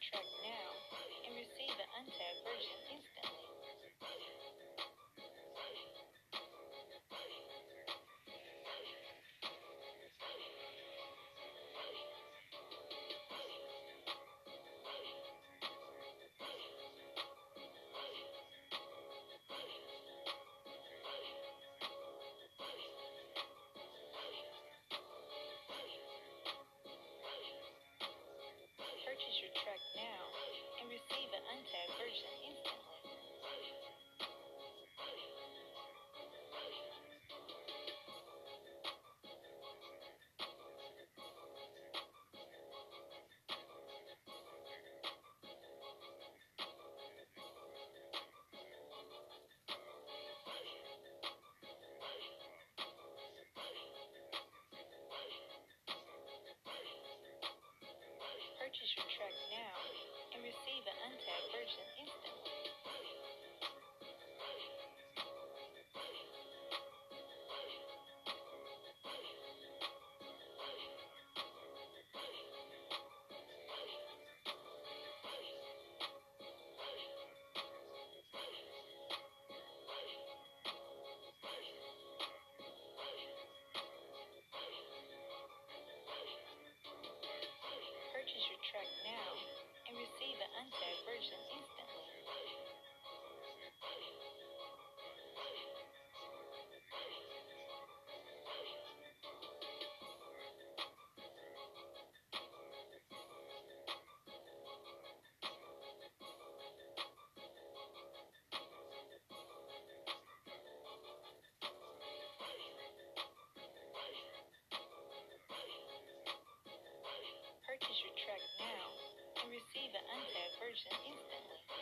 track now and receive an untagged version instantly. Now and receive an untagged version instantly. Your track now and receive an untagged version instantly. receive an unfair version instantly.